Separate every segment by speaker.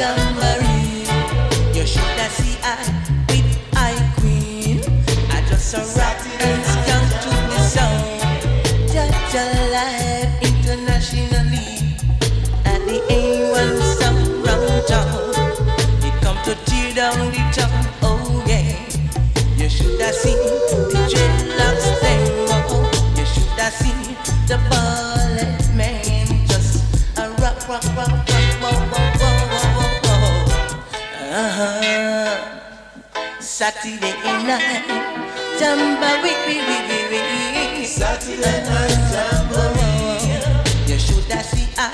Speaker 1: Jamboree. You should see I with I Queen. I just surround. Saturday night, jamboree. Saturday night, jamboree. You should have seen I,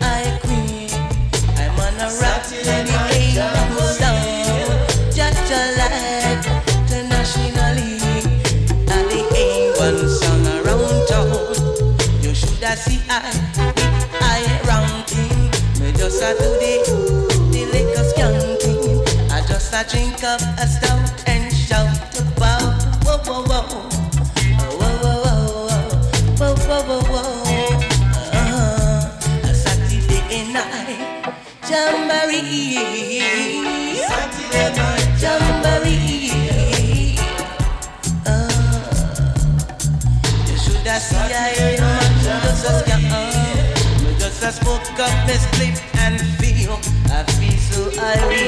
Speaker 1: I queen. I'm on a rap Saturday night. Just a internationally. And the A1 song around town. You should have seen I, I round. Me just a today. I drink up a stout and shout about whoa whoa whoa. Whoa whoa whoa whoa whoa whoa. Whoa uh-huh. a Saturday night jamboree. Saturday night. Jamboree. Uh-huh. You should have seen I just as young just as woke up, me sleep and feel. I feel so I.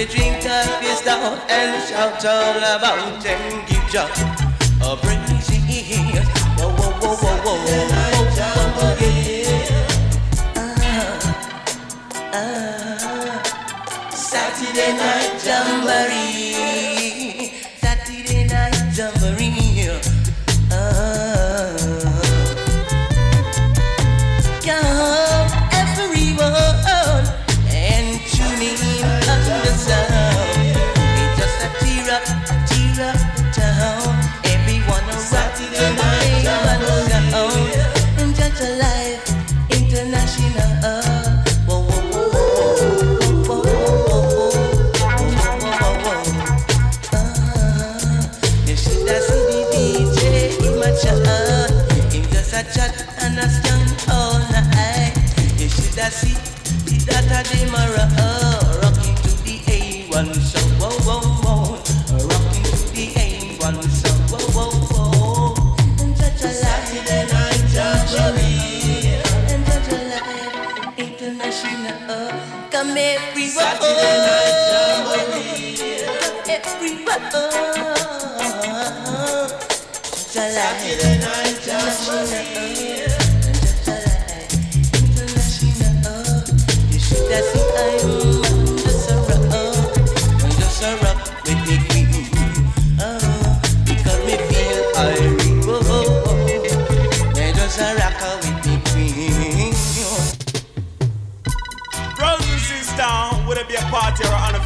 Speaker 1: we drink a beer down and shout all about and give job. A breezy ears. Whoa, whoa, whoa, whoa, whoa. whoa, whoa, whoa Saturday night jamboree. Everybody,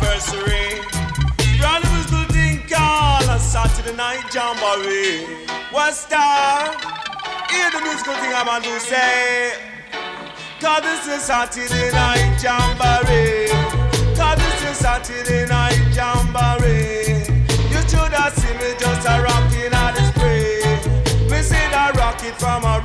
Speaker 2: anniversary. Granny was thing, call a Saturday night jamboree. What's that? Hear the musical thing I'm gonna say. Cause this is Saturday night jamboree. Cause this is Saturday night jamboree. You should have seen me just a rocking at the spray. We see that rocket from a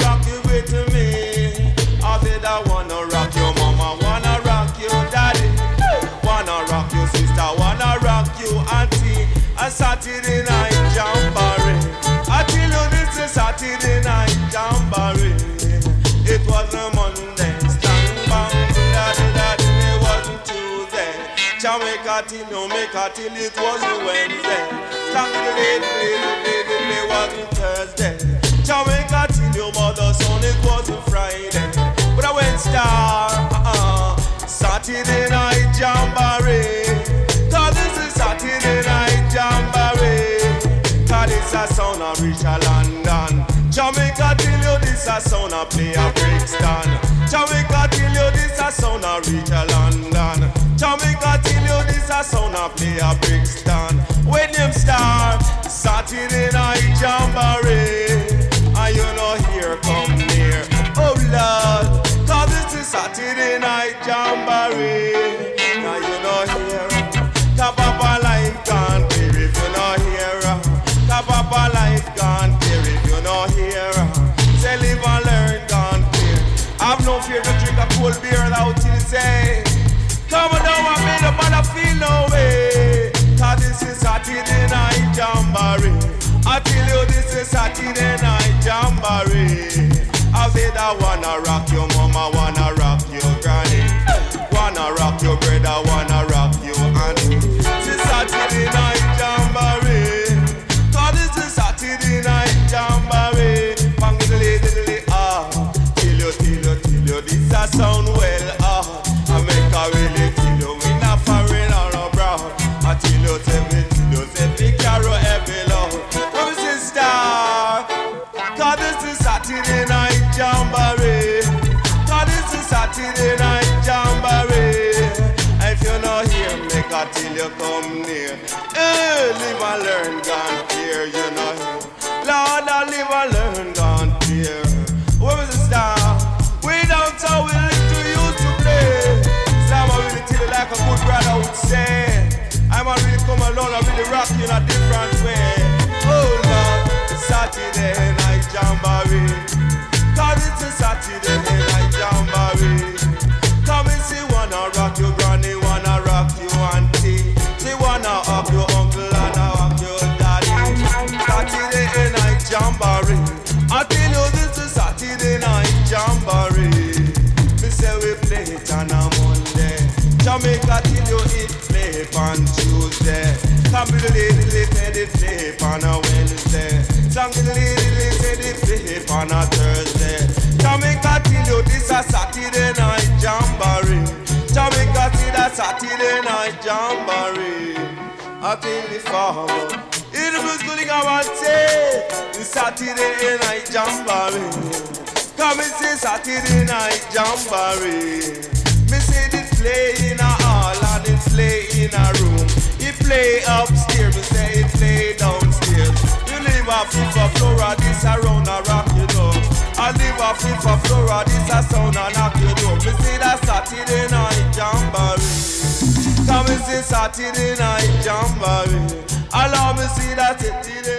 Speaker 2: Saturday night jamboree. I tell you this is Saturday night jamboree. It was a Monday, stand bang, da da da. It wasn't Tuesday. Jamaica till Jamaica till it was Wednesday. Stand the day, day, day, It wasn't Thursday. Jamaica till your mother's son it was Friday. But I went star, uh-uh, Saturday night. Africa, London. Jamaica till you this a sound a play a Brixton. Jamaica till you this a sound a reach a London. Jamaica till you this a sound a play a Brixton. When them star, Saturday. You come near. Hey, live and learn, gone here, you know. Lord, I live and learn, gone here. Where was the star? We downtown, we like to used to play. Slam, I really tell you like a good brother would say. I'm a really come along, I really rock you in a different way. Oh Lord, it's Saturday night jamboree. Cause it's a Saturday They say they play on a Wednesday. Say on a Thursday. You this a Saturday night jamboree. Jamaica Saturday night. I feel the forward. In the music, I want to say, Saturday night jamboree. Come and say Saturday night jamboree. Me say it play in a It play upstairs, me say it play downstairs. You live off FIFA Flora, this around a rock you know. I live off FIFA Flora, this a sound and knock you down. Me say that Saturday night jamboree. Come and say Saturday night jamboree. Allow me see that it